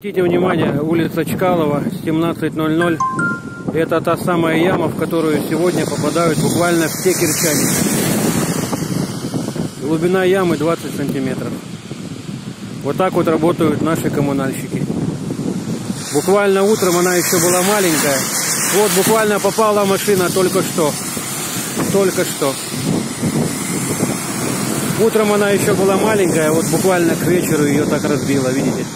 Обратите внимание, улица Чкалова, 17.00. Это та самая яма, в которую сегодня попадают буквально все кирчане. Глубина ямы 20 сантиметров. Вот так вот работают наши коммунальщики. Буквально утром она еще была маленькая. Вот буквально попала машина только что. Только что. Утром она еще была маленькая, вот буквально к вечеру ее так разбила, видите?